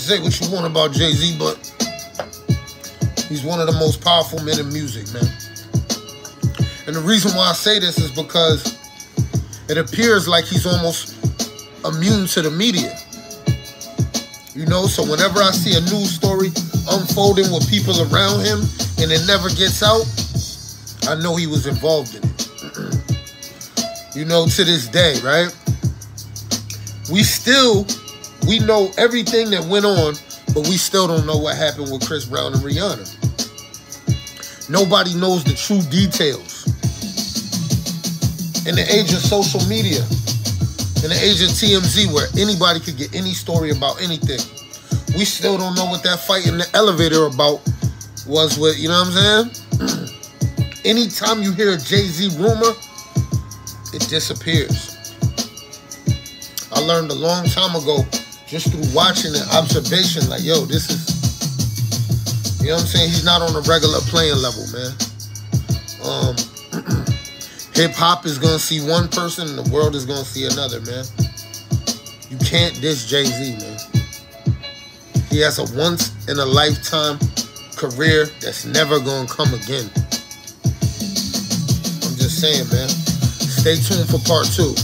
can say what you want about Jay Z, but he's one of the most powerful men in music, man. And the reason why I say this is because it appears like he's almost immune to the media. You know, so whenever I see a news story unfolding with people around him and it never gets out, I know he was involved in it. you know, to this day, right? We still, we know everything that went on, but we still don't know what happened with Chris Brown and Rihanna. Nobody knows the true details. In the age of social media, in the age of TMZ where anybody could get any story about anything. We still don't know what that fight in the elevator about was with, you know what I'm saying? Anytime you hear a Jay-Z rumor, it disappears. I learned a long time ago just through watching and observation, like, yo, this is, you know what I'm saying? He's not on a regular playing level, man. Um, Hip hop is gonna see one person and the world is gonna see another, man. You can't diss Jay Z, man. He has a once in a lifetime career that's never gonna come again. I'm just saying, man. Stay tuned for part two.